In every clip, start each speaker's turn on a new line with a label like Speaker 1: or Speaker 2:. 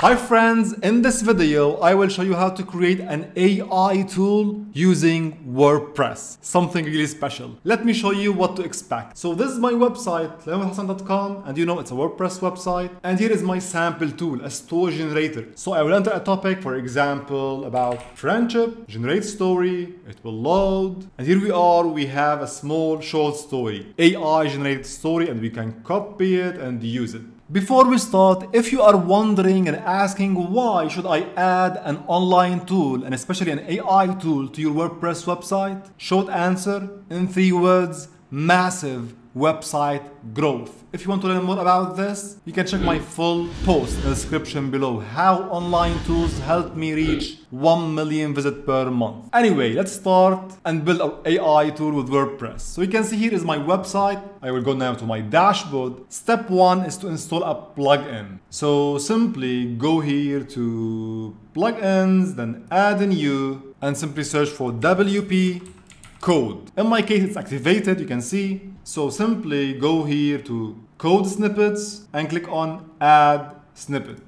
Speaker 1: Hi friends, in this video I will show you how to create an AI tool using WordPress. Something really special. Let me show you what to expect. So this is my website, learnwithhasan.com and you know it's a WordPress website. And here is my sample tool, a story generator. So I will enter a topic, for example, about friendship, generate story, it will load. And here we are, we have a small short story, AI generated story and we can copy it and use it. Before we start, if you are wondering and asking why should I add an online tool and especially an AI tool to your WordPress website, short answer in three words, massive website growth. If you want to learn more about this, you can check my mm. full post in the description below. How online tools help me reach 1 million visits per month. Anyway, let's start and build our AI tool with WordPress. So you can see here is my website. I will go now to my dashboard. Step one is to install a plugin. So simply go here to plugins, then add a new and simply search for WP code. In my case, it's activated, you can see. So simply go here to code snippets and click on add snippet.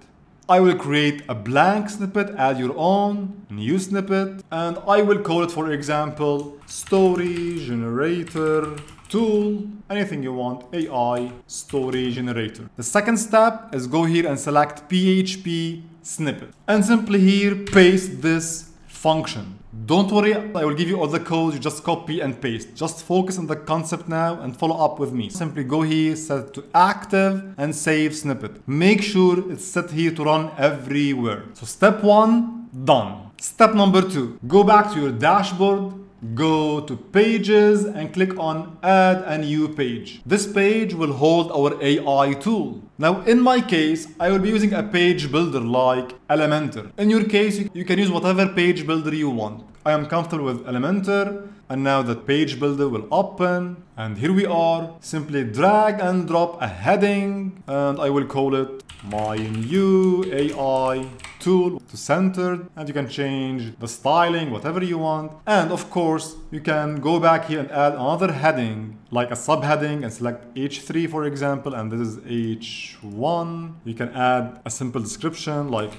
Speaker 1: I will create a blank snippet, add your own new snippet, and I will call it, for example, story generator tool, anything you want, AI story generator. The second step is go here and select PHP snippet and simply here paste this function. Don't worry, I will give you all the code, you just copy and paste. Just focus on the concept now and follow up with me. Simply go here, set to active and save snippet. Make sure it's set here to run everywhere. So step one, done. Step number two, go back to your dashboard, go to pages and click on add a new page. This page will hold our AI tool. Now in my case, I will be using a page builder like Elementor. In your case, you can use whatever page builder you want. I am comfortable with Elementor and now the page builder will open and here we are. Simply drag and drop a heading and I will call it my new AI tool to centered and you can change the styling whatever you want and of course you can go back here and add another heading like a subheading and select h3 for example and this is h1 you can add a simple description like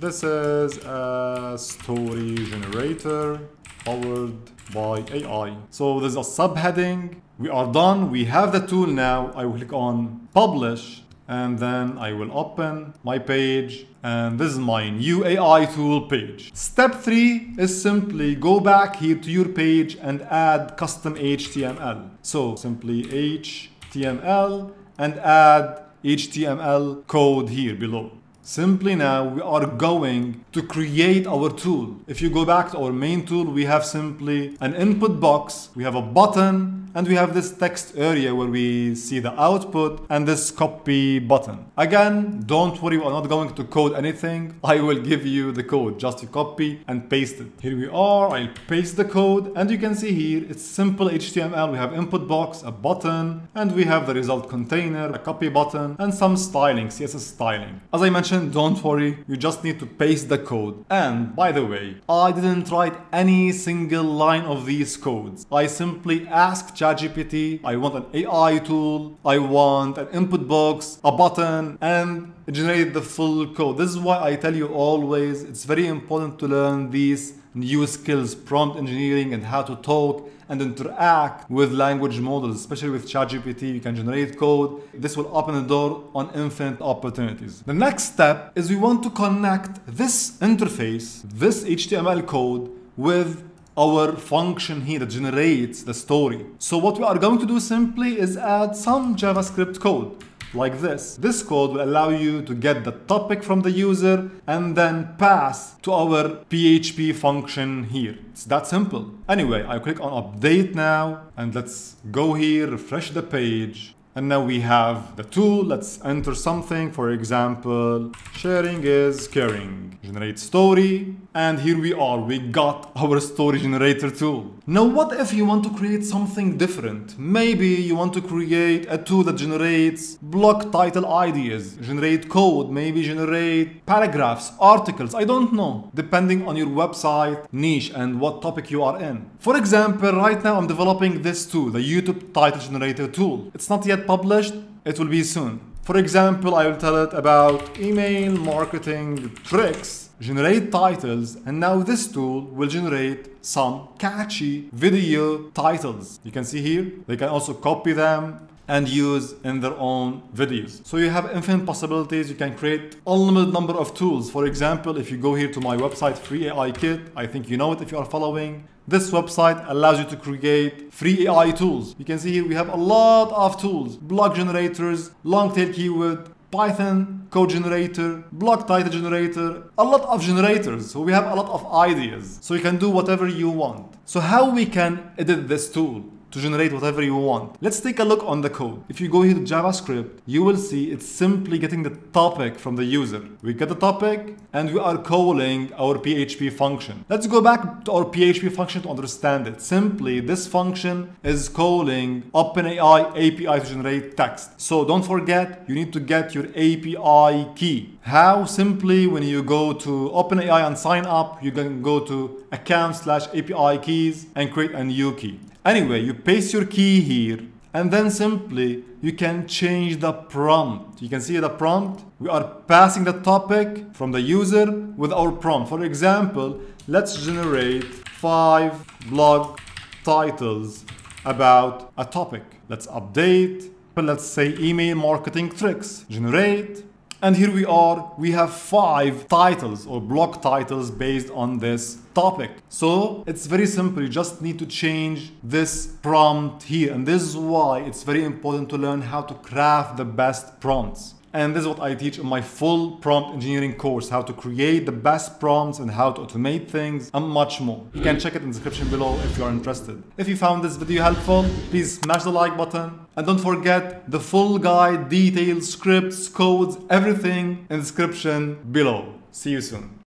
Speaker 1: this is a story generator powered by AI. So there's a subheading. We are done. We have the tool now. I will click on publish and then I will open my page and this is my new AI tool page. Step three is simply go back here to your page and add custom HTML. So simply HTML and add HTML code here below. Simply now we are going to create our tool. If you go back to our main tool, we have simply an input box, we have a button, and we have this text area where we see the output and this copy button. Again, don't worry, we're not going to code anything. I will give you the code, just to copy and paste it. Here we are, I'll paste the code and you can see here, it's simple HTML. We have input box, a button, and we have the result container, a copy button, and some styling, CSS styling. As I mentioned, don't worry, you just need to paste the code. And by the way, I didn't write any single line of these codes. I simply asked ChatGPT, I want an AI tool, I want an input box, a button, and it generated the full code. This is why I tell you always, it's very important to learn these new skills, prompt engineering and how to talk and interact with language models, especially with ChatGPT. You can generate code. This will open the door on infinite opportunities. The next step is we want to connect this interface, this HTML code with our function here that generates the story. So what we are going to do simply is add some JavaScript code like this. This code will allow you to get the topic from the user and then pass to our PHP function here. It's that simple. Anyway, I click on update now and let's go here, refresh the page. And now we have the tool. Let's enter something. For example, sharing is caring. Generate story. And here we are. We got our story generator tool. Now, what if you want to create something different? Maybe you want to create a tool that generates blog title ideas, generate code, maybe generate paragraphs, articles. I don't know. Depending on your website niche and what topic you are in. For example, right now I'm developing this tool, the YouTube title generator tool. It's not yet published, it will be soon. For example, I will tell it about email marketing tricks, generate titles, and now this tool will generate some catchy video titles. You can see here, they can also copy them and use in their own videos. So you have infinite possibilities. You can create unlimited number of tools. For example, if you go here to my website, Free AI Kit, I think you know it if you are following. This website allows you to create free AI tools. You can see here we have a lot of tools, blog generators, long tail keyword, Python code generator, blog title generator, a lot of generators. So we have a lot of ideas. So you can do whatever you want. So how we can edit this tool? To generate whatever you want. Let's take a look on the code. If you go here to JavaScript, you will see it's simply getting the topic from the user. We get the topic and we are calling our PHP function. Let's go back to our PHP function to understand it. Simply, this function is calling OpenAI API to generate text. So don't forget, you need to get your API key. How? Simply, when you go to OpenAI and sign up, you can go to account slash API keys and create a new key. Anyway, you paste your key here and then simply you can change the prompt. You can see the prompt. We are passing the topic from the user with our prompt. For example, let's generate five blog titles about a topic. Let's update. Let's say email marketing tricks. Generate. And here we are, we have five titles or blog titles based on this topic. So it's very simple, you just need to change this prompt here. And this is why it's very important to learn how to craft the best prompts. And this is what I teach in my full prompt engineering course, how to create the best prompts and how to automate things and much more. You can check it in the description below if you are interested. If you found this video helpful, please smash the like button and don't forget the full guide, details, scripts, codes, everything in the description below. See you soon.